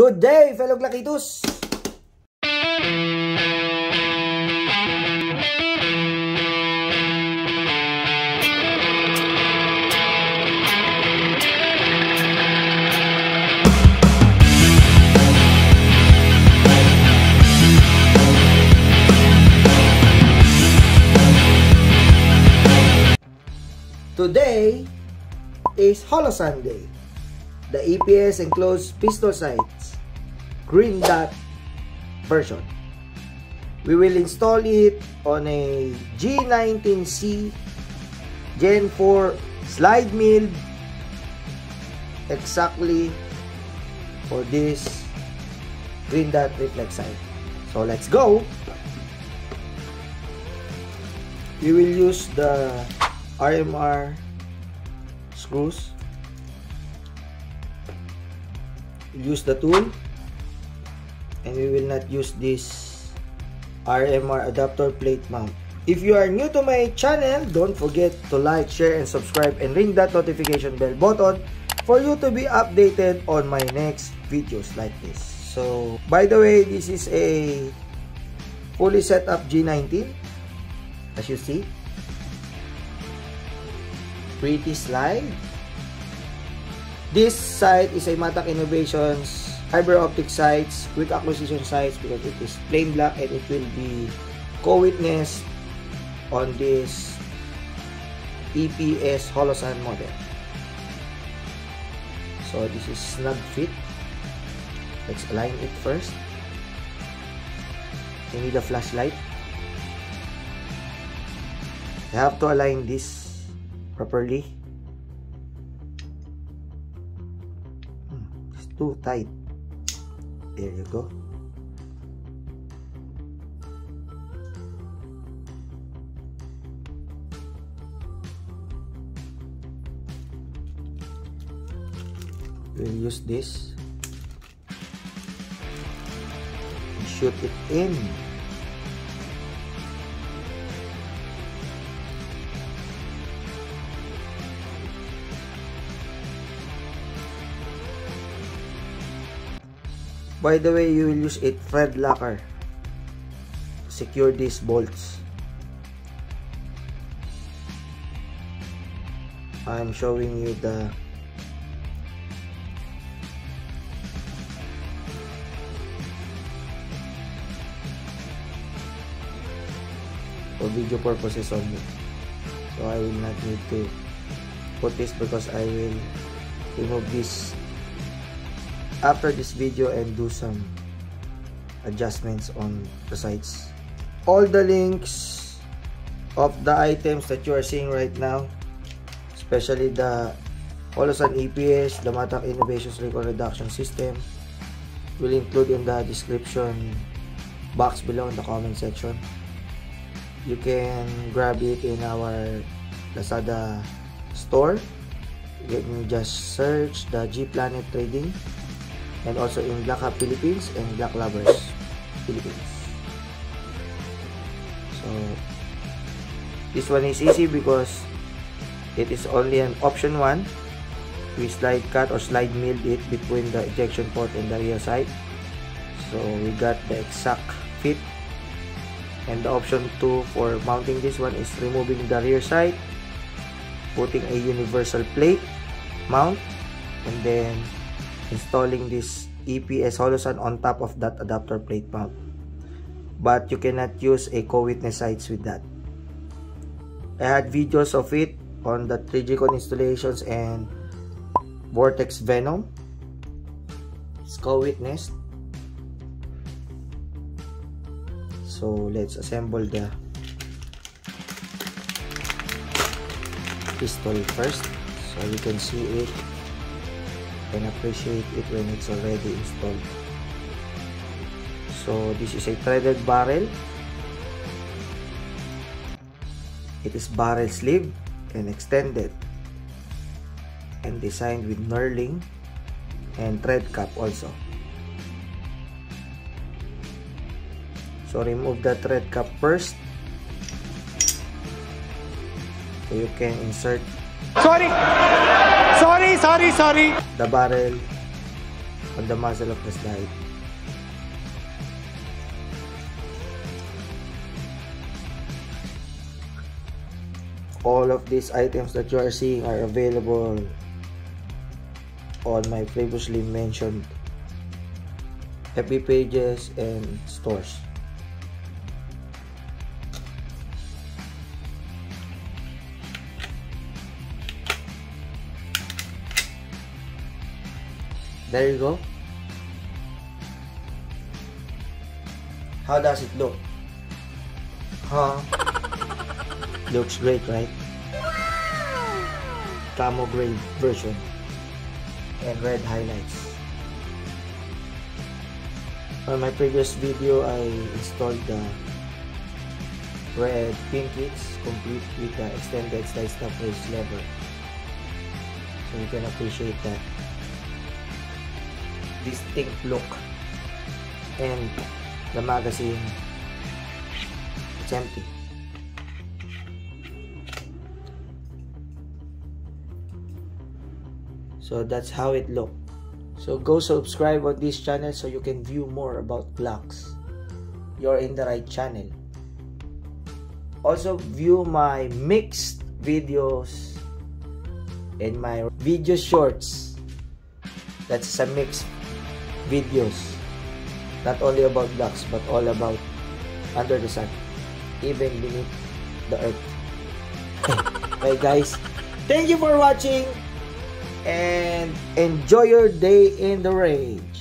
Good day, fellow Glakitos! Today is Holo Sunday. The EPS enclosed pistol sights green dot version. We will install it on a G19C Gen 4 slide mill exactly for this green dot reflex sight. So let's go! We will use the RMR screws use the tool and we will not use this RMR adapter plate mount. If you are new to my channel, don't forget to like, share, and subscribe and ring that notification bell button for you to be updated on my next videos like this. So, by the way, this is a fully set up G19 as you see. Pretty slide This sight is a Matac Innovations fiber optic sights, with acquisition sights because it is plain black and it will be co-witness on this EPS Holosun model. So this is snug fit. Let's align it first. You need a flashlight. You have to align this properly. Too tight. There you go. We'll use this. Shoot it in By the way, you will use a thread locker to secure these bolts. I'm showing you the for video purposes only. So I will not need to put this because I will remove this after this video and do some adjustments on the sights. All the links of the items that you are seeing right now, especially the Holosun EPS, the Matac Innovations Recoil Reduction System, will include in the description box below in the comment section. You can grab it in our Lazada store. You can just search the G Planet Trading and also in Glockhub Philippines and Glock Lovers Philippines. So this one is easy because it is only an option one. We slide cut or slide milled it between the ejection port and the rear side. So we got the exact fit. And the option 2 for mounting this one is removing the rear side, putting a universal plate mount, and then installing this EPS Holosun on top of that adapter plate mount. But you cannot use a co-witness sights with that. I had videos of it on the 3G-Con installations and Vortex Venom. It's co-witnessed. So let's assemble the pistol first so you can see it and appreciate it when it's already installed. So this is a threaded barrel. It is barrel sleeve and extended and designed with knurling and thread cap also. So remove the thread cap first. So you can insert sorry Sorry, sorry, sorry. The barrel on the muzzle of the slide. All of these items that you are seeing are available on my previously mentioned FB pages and stores. There you go. How does it look? Huh? Looks great, right? Camo gray version and red highlights. On my previous video, I installed the red pin kits complete with the extended side stop lever. So you can appreciate that distinct look and the magazine it's empty. So that's how it looked so go subscribe on this channel so you can view more about Glocks you're in the right channel. Also view my mixed videos and my video shorts. That's a mix videos. Not only about blocks but all about under the sun. Even beneath the earth. Okay guys. Thank you for watching and enjoy your day in the range